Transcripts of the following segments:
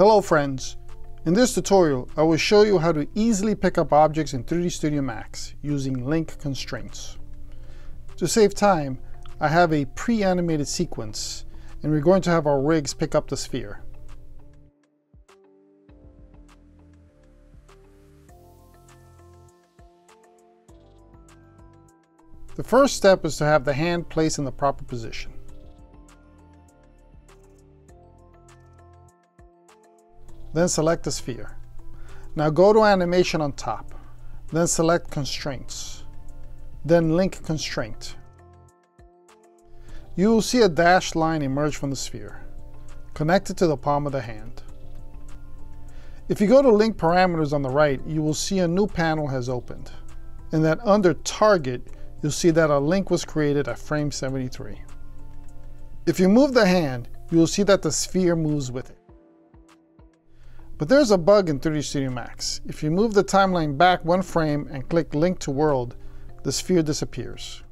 Hello friends! In this tutorial, I will show you how to easily pick up objects in 3D Studio Max using link constraints. To save time, I have a pre-animated sequence, and we're going to have our rigs pick up the sphere. The first step is to have the hand placed in the proper position. Then select the sphere. Now go to animation on top. Then select constraints. Then link constraint. You will see a dashed line emerge from the sphere. Connect it to the palm of the hand. If you go to link parameters on the right, you will see a new panel has opened. And that under target, you'll see that a link was created at frame 73. If you move the hand, you will see that the sphere moves with it. But there's a bug in 3D Studio Max. If you move the timeline back one frame and click Link to World, the sphere disappears.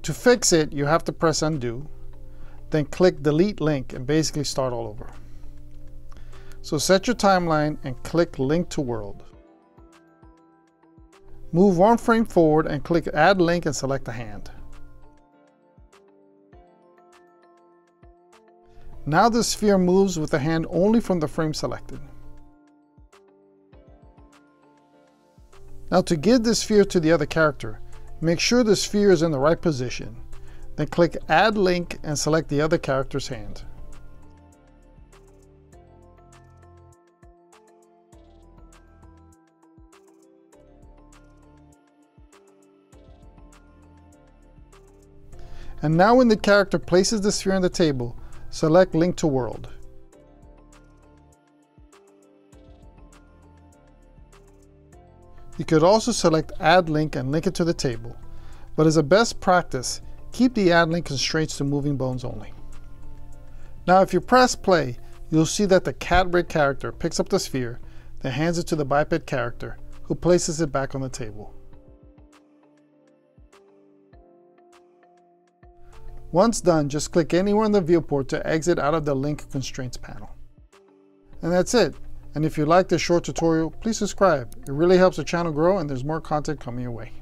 To fix it, you have to press Undo, then click Delete Link and basically start all over. So set your timeline and click Link to World. Move one frame forward and click Add Link and select a hand. Now the sphere moves with the hand only from the frame selected. Now to give the sphere to the other character, make sure the sphere is in the right position. Then click Add Link and select the other character's hand. And now when the character places the sphere on the table, Select Link to World. You could also select Add Link and link it to the table, but as a best practice, keep the Add Link constraints to moving bones only. Now if you press play, you'll see that the cat rig character picks up the sphere, then hands it to the biped character, who places it back on the table. Once done, just click anywhere in the viewport to exit out of the link constraints panel. And that's it. And if you like this short tutorial, please subscribe. It really helps the channel grow and there's more content coming your way.